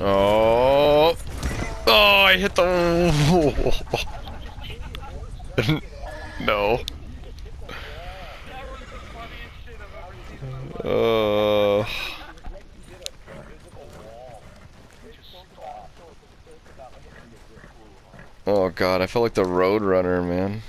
Oh. Oh, I hit the. no. Uh. Oh god, I felt like the Road Runner, man.